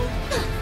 Huh.